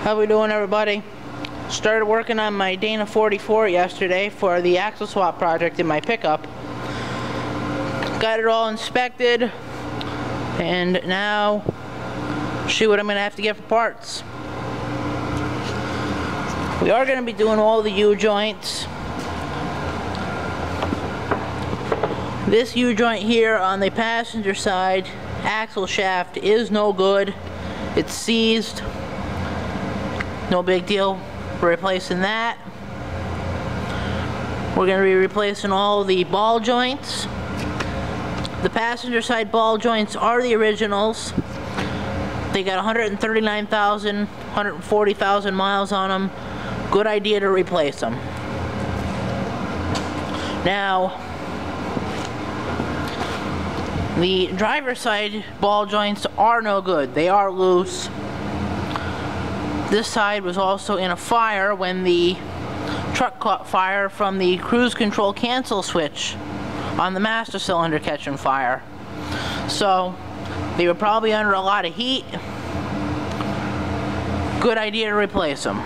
How we doing everybody? Started working on my Dana 44 yesterday for the axle swap project in my pickup. Got it all inspected and now see what I'm gonna have to get for parts. We are gonna be doing all the U-joints. This U-joint here on the passenger side axle shaft is no good. It's seized. No big deal. We're replacing that. We're going to be replacing all the ball joints. The passenger side ball joints are the originals. They got 139,000, 140,000 miles on them. Good idea to replace them. Now, the driver side ball joints are no good. They are loose. This side was also in a fire when the truck caught fire from the cruise control cancel switch on the master cylinder catching fire. So they were probably under a lot of heat. Good idea to replace them.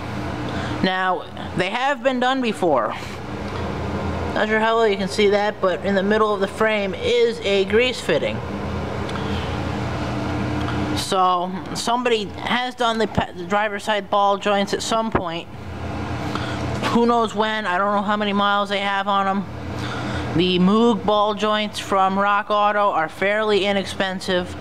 Now, they have been done before. Not sure how well you can see that, but in the middle of the frame is a grease fitting. So somebody has done the, the driver's side ball joints at some point. Who knows when? I don't know how many miles they have on them. The Moog ball joints from Rock Auto are fairly inexpensive.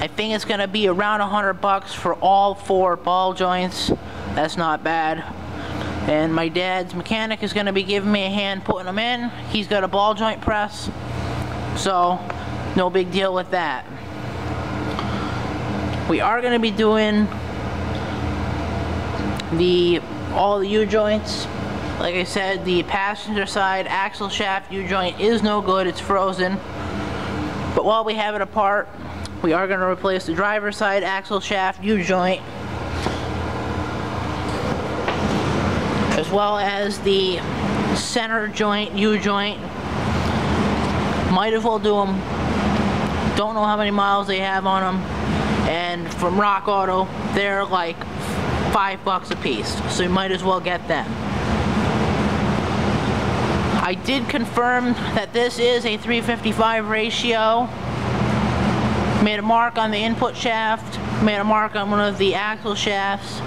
I think it's going to be around hundred bucks for all four ball joints. That's not bad. And my dad's mechanic is going to be giving me a hand putting them in. He's got a ball joint press. So, no big deal with that. We are going to be doing the all the U-joints. Like I said, the passenger side axle shaft U-joint is no good. It's frozen. But while we have it apart, we are going to replace the driver side axle shaft U-joint as well as the center joint U-joint. Might as well do them. Don't know how many miles they have on them and from Rock Auto they're like five bucks a piece so you might as well get them. I did confirm that this is a 355 ratio. Made a mark on the input shaft made a mark on one of the axle shafts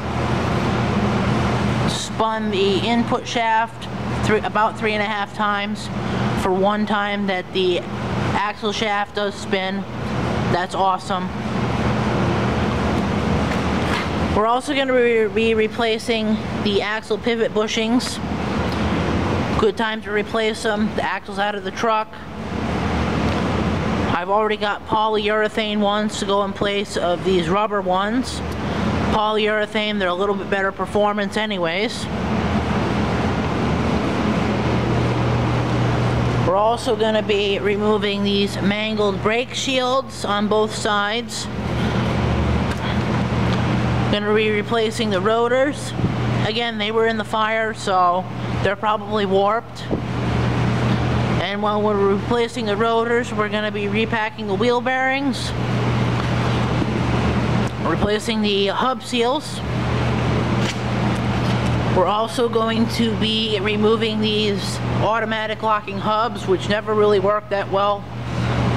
spun the input shaft three, about three and a half times. For one time that the axle shaft does spin that's awesome we're also going to be replacing the axle pivot bushings. Good time to replace them. The axle's out of the truck. I've already got polyurethane ones to go in place of these rubber ones. Polyurethane, they're a little bit better performance anyways. We're also going to be removing these mangled brake shields on both sides. Going to be replacing the rotors. Again, they were in the fire, so they're probably warped. And while we're replacing the rotors, we're going to be repacking the wheel bearings. Replacing the hub seals. We're also going to be removing these automatic locking hubs, which never really worked that well,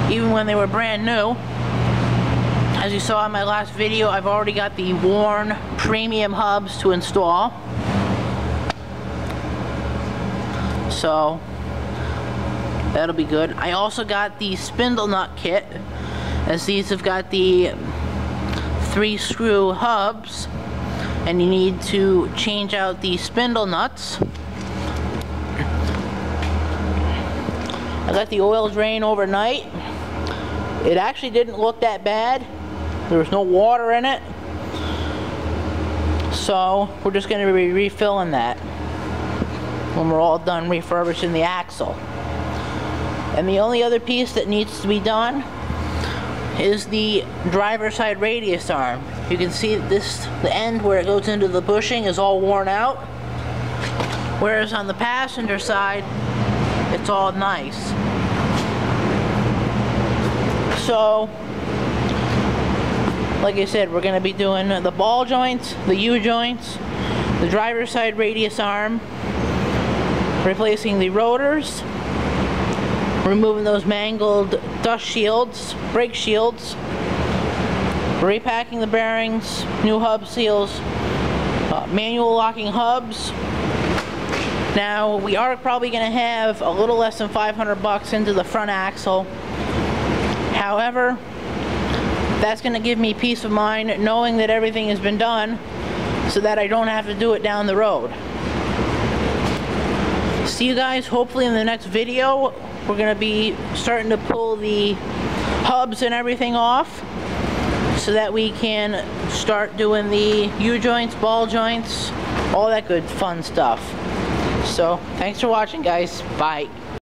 even when they were brand new. As you saw in my last video, I've already got the Warn premium hubs to install. So, that'll be good. I also got the spindle nut kit, as these have got the three screw hubs, and you need to change out the spindle nuts. I let the oil drain overnight. It actually didn't look that bad. There was no water in it. So we're just going to be refilling that when we're all done refurbishing the axle. And the only other piece that needs to be done is the driver side radius arm. You can see this, the end where it goes into the bushing is all worn out. Whereas on the passenger side, it's all nice. Like I said, we're going to be doing the ball joints, the U-joints, the driver's side radius arm, replacing the rotors, removing those mangled dust shields, brake shields, repacking the bearings, new hub seals, uh, manual locking hubs. Now we are probably going to have a little less than 500 bucks into the front axle. However, that's going to give me peace of mind knowing that everything has been done so that I don't have to do it down the road. See you guys hopefully in the next video. We're going to be starting to pull the hubs and everything off so that we can start doing the U-joints, ball joints, all that good fun stuff. So, thanks for watching guys. Bye.